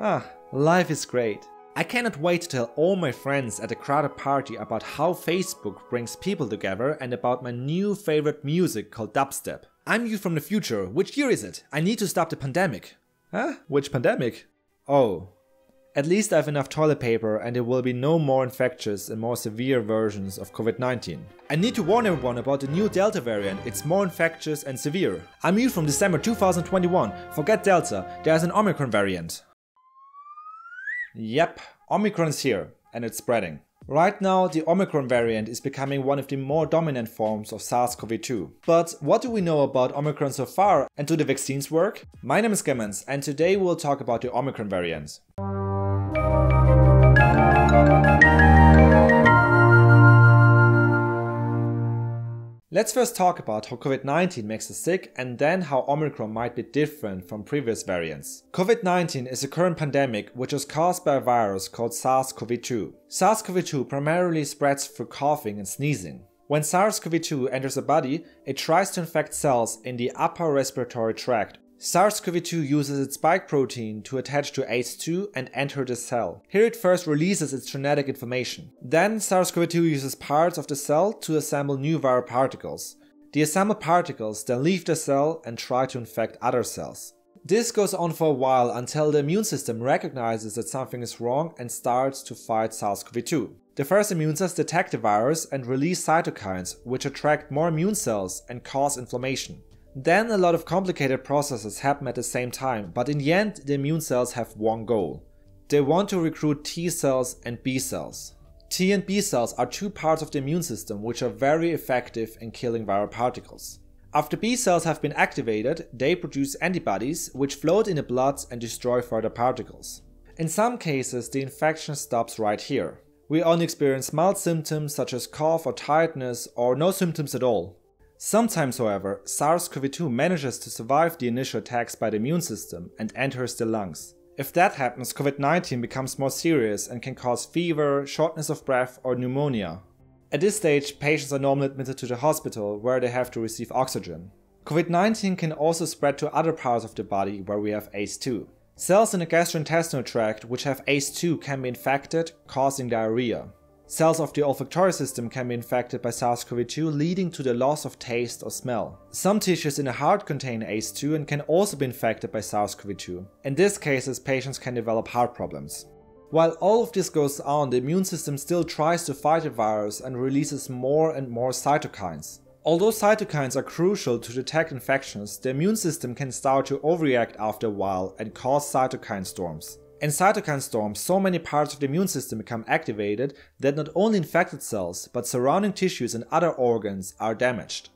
Ah, life is great. I cannot wait to tell all my friends at a crowded party about how Facebook brings people together and about my new favorite music called dubstep. I'm you from the future. Which year is it? I need to stop the pandemic. Huh? Which pandemic? Oh. At least I have enough toilet paper and there will be no more infectious and more severe versions of COVID-19. I need to warn everyone about the new Delta variant, it's more infectious and severe. I'm you from December 2021, forget Delta, there's an Omicron variant. Yep, Omicron's here and it's spreading. Right now, the Omicron variant is becoming one of the more dominant forms of SARS-CoV-2. But what do we know about Omicron so far and do the vaccines work? My name is Clemens and today we'll talk about the Omicron variant. Let's first talk about how COVID-19 makes us sick and then how Omicron might be different from previous variants. COVID-19 is a current pandemic which is caused by a virus called SARS-CoV-2. SARS-CoV-2 primarily spreads through coughing and sneezing. When SARS-CoV-2 enters the body, it tries to infect cells in the upper respiratory tract SARS-CoV-2 uses its spike protein to attach to ACE2 and enter the cell. Here it first releases its genetic information. Then SARS-CoV-2 uses parts of the cell to assemble new viral particles. The assembled particles then leave the cell and try to infect other cells. This goes on for a while until the immune system recognizes that something is wrong and starts to fight SARS-CoV-2. The first immune cells detect the virus and release cytokines, which attract more immune cells and cause inflammation. Then a lot of complicated processes happen at the same time, but in the end the immune cells have one goal. They want to recruit T cells and B cells. T and B cells are two parts of the immune system which are very effective in killing viral particles. After B cells have been activated, they produce antibodies which float in the blood and destroy further particles. In some cases, the infection stops right here. We only experience mild symptoms such as cough or tiredness or no symptoms at all. Sometimes, however, SARS-CoV-2 manages to survive the initial attacks by the immune system and enters the lungs. If that happens, COVID-19 becomes more serious and can cause fever, shortness of breath or pneumonia. At this stage, patients are normally admitted to the hospital where they have to receive oxygen. COVID-19 can also spread to other parts of the body where we have ACE2. Cells in the gastrointestinal tract which have ACE2 can be infected, causing diarrhea. Cells of the olfactory system can be infected by SARS-CoV-2 leading to the loss of taste or smell. Some tissues in the heart contain ACE2 and can also be infected by SARS-CoV-2. In these cases, patients can develop heart problems. While all of this goes on, the immune system still tries to fight the virus and releases more and more cytokines. Although cytokines are crucial to detect infections, the immune system can start to overreact after a while and cause cytokine storms. In cytokine storms, so many parts of the immune system become activated that not only infected cells, but surrounding tissues and other organs are damaged.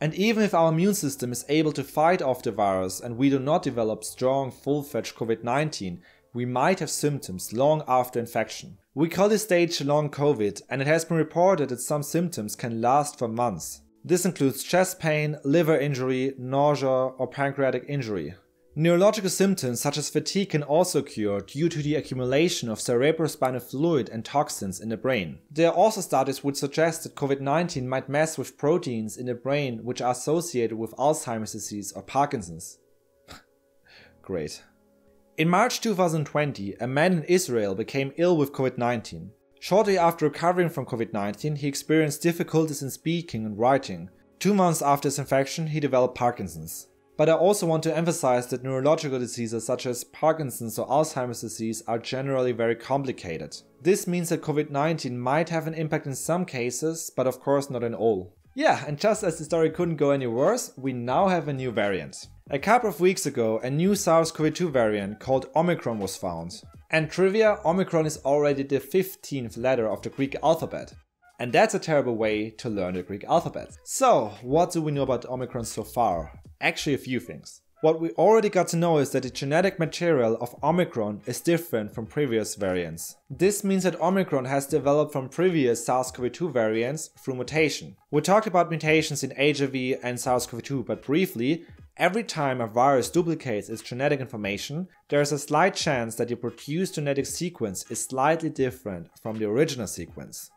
And even if our immune system is able to fight off the virus and we do not develop strong full-fledged COVID-19, we might have symptoms long after infection. We call this stage long COVID and it has been reported that some symptoms can last for months. This includes chest pain, liver injury, nausea or pancreatic injury. Neurological symptoms such as fatigue can also occur due to the accumulation of cerebrospinal fluid and toxins in the brain. There are also studies which suggest that COVID-19 might mess with proteins in the brain which are associated with Alzheimer's disease or Parkinson's. Great. In March 2020, a man in Israel became ill with COVID-19. Shortly after recovering from COVID-19, he experienced difficulties in speaking and writing. Two months after his infection, he developed Parkinson's. But I also want to emphasize that neurological diseases such as Parkinson's or Alzheimer's disease are generally very complicated. This means that COVID-19 might have an impact in some cases, but of course not in all. Yeah, and just as the story couldn't go any worse, we now have a new variant. A couple of weeks ago, a new SARS-CoV-2 variant called Omicron was found. And trivia, Omicron is already the 15th letter of the Greek alphabet. And that's a terrible way to learn the Greek alphabet. So, what do we know about Omicron so far? Actually a few things. What we already got to know is that the genetic material of Omicron is different from previous variants. This means that Omicron has developed from previous SARS-CoV-2 variants through mutation. We talked about mutations in HIV and SARS-CoV-2, but briefly, every time a virus duplicates its genetic information, there is a slight chance that the produced genetic sequence is slightly different from the original sequence.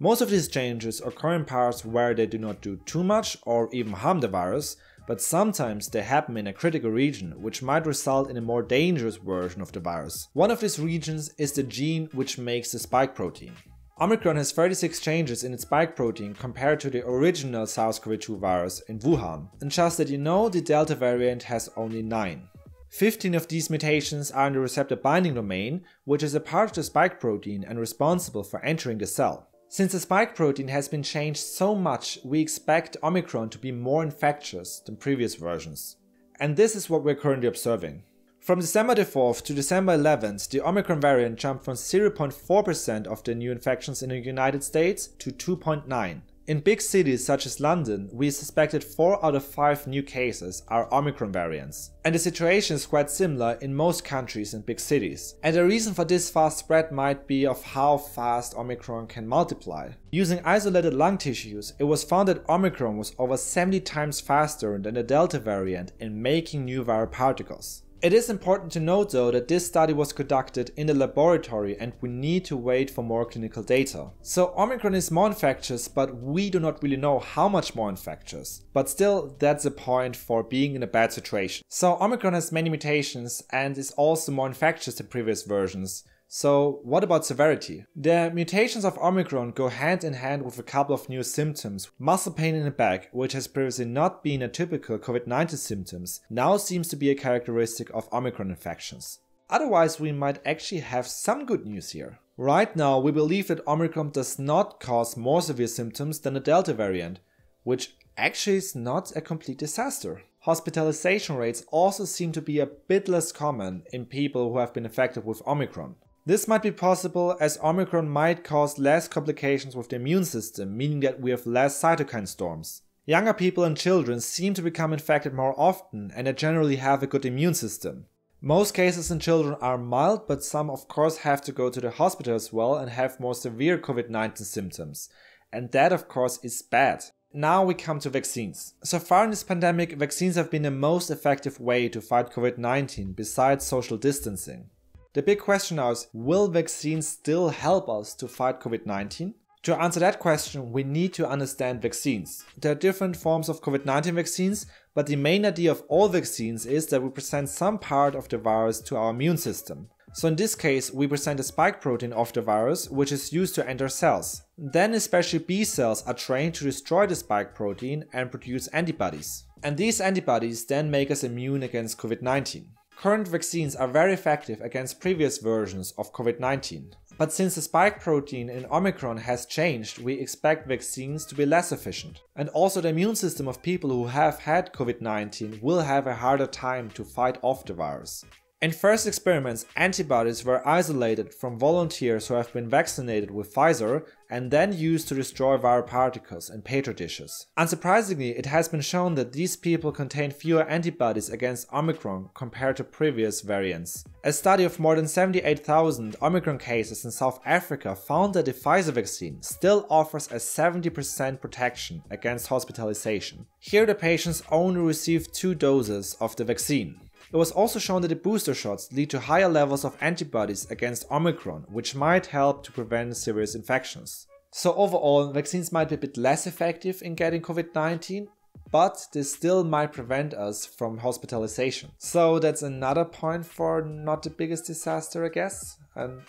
Most of these changes occur in parts where they do not do too much or even harm the virus, but sometimes they happen in a critical region, which might result in a more dangerous version of the virus. One of these regions is the gene which makes the spike protein. Omicron has 36 changes in its spike protein compared to the original SARS-CoV-2 virus in Wuhan. And just that you know, the Delta variant has only 9. 15 of these mutations are in the receptor binding domain, which is a part of the spike protein and responsible for entering the cell. Since the spike protein has been changed so much, we expect Omicron to be more infectious than previous versions. And this is what we're currently observing. From December the 4th to December 11th, the Omicron variant jumped from 0.4% of the new infections in the United States to 2.9. In big cities such as London, we suspected 4 out of 5 new cases are Omicron variants. And the situation is quite similar in most countries and big cities. And the reason for this fast spread might be of how fast Omicron can multiply. Using isolated lung tissues, it was found that Omicron was over 70 times faster than the Delta variant in making new viral particles. It is important to note though that this study was conducted in the laboratory and we need to wait for more clinical data. So Omicron is more infectious but we do not really know how much more infectious. But still that's a point for being in a bad situation. So Omicron has many mutations and is also more infectious than previous versions. So what about severity? The mutations of Omicron go hand in hand with a couple of new symptoms. Muscle pain in the back, which has previously not been a typical COVID-19 symptoms, now seems to be a characteristic of Omicron infections. Otherwise, we might actually have some good news here. Right now, we believe that Omicron does not cause more severe symptoms than the Delta variant, which actually is not a complete disaster. Hospitalization rates also seem to be a bit less common in people who have been affected with Omicron. This might be possible as Omicron might cause less complications with the immune system, meaning that we have less cytokine storms. Younger people and children seem to become infected more often and they generally have a good immune system. Most cases in children are mild, but some of course have to go to the hospital as well and have more severe COVID-19 symptoms. And that of course is bad. Now we come to vaccines. So far in this pandemic, vaccines have been the most effective way to fight COVID-19 besides social distancing. The big question now is will vaccines still help us to fight COVID 19? To answer that question, we need to understand vaccines. There are different forms of COVID 19 vaccines, but the main idea of all vaccines is that we present some part of the virus to our immune system. So in this case, we present a spike protein of the virus, which is used to enter cells. Then especially B cells are trained to destroy the spike protein and produce antibodies. And these antibodies then make us immune against COVID-19. Current vaccines are very effective against previous versions of COVID-19. But since the spike protein in Omicron has changed, we expect vaccines to be less efficient. And also the immune system of people who have had COVID-19 will have a harder time to fight off the virus. In first experiments, antibodies were isolated from volunteers who have been vaccinated with Pfizer and then used to destroy viral particles in petri dishes. Unsurprisingly, it has been shown that these people contain fewer antibodies against Omicron compared to previous variants. A study of more than 78,000 Omicron cases in South Africa found that the Pfizer vaccine still offers a 70% protection against hospitalization. Here the patients only received two doses of the vaccine. It was also shown that the booster shots lead to higher levels of antibodies against Omicron, which might help to prevent serious infections. So overall, vaccines might be a bit less effective in getting COVID-19, but they still might prevent us from hospitalization. So that's another point for not the biggest disaster, I guess, and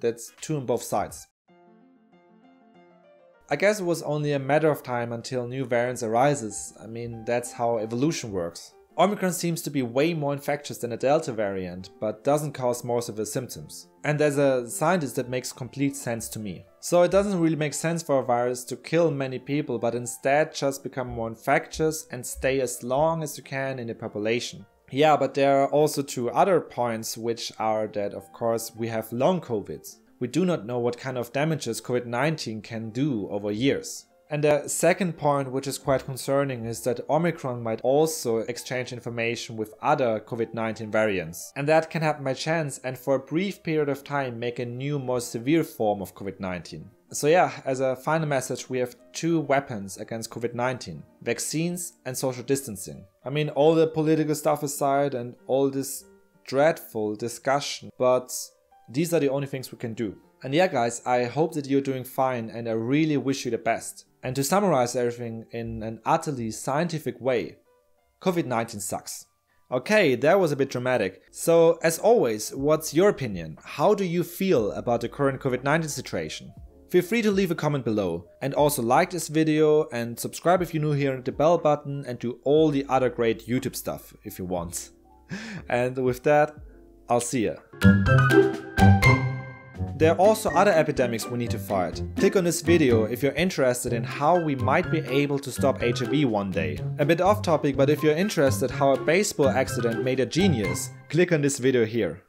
that's true on both sides. I guess it was only a matter of time until new variants arises. I mean, that's how evolution works. Omicron seems to be way more infectious than the Delta variant, but doesn't cause more severe symptoms. And as a scientist that makes complete sense to me. So it doesn't really make sense for a virus to kill many people, but instead just become more infectious and stay as long as you can in the population. Yeah, but there are also two other points, which are that of course we have long COVIDs. We do not know what kind of damages COVID-19 can do over years. And the second point, which is quite concerning, is that Omicron might also exchange information with other COVID 19 variants. And that can happen by chance and for a brief period of time make a new, more severe form of COVID 19. So, yeah, as a final message, we have two weapons against COVID 19 vaccines and social distancing. I mean, all the political stuff aside and all this dreadful discussion, but these are the only things we can do. And yeah, guys, I hope that you're doing fine and I really wish you the best. And to summarize everything in an utterly scientific way, COVID 19 sucks. Okay, that was a bit dramatic. So, as always, what's your opinion? How do you feel about the current COVID 19 situation? Feel free to leave a comment below and also like this video and subscribe if you're new here and the bell button and do all the other great YouTube stuff if you want. and with that, I'll see ya. There are also other epidemics we need to fight. Click on this video if you're interested in how we might be able to stop HIV one day. A bit off topic, but if you're interested how a baseball accident made a genius, click on this video here.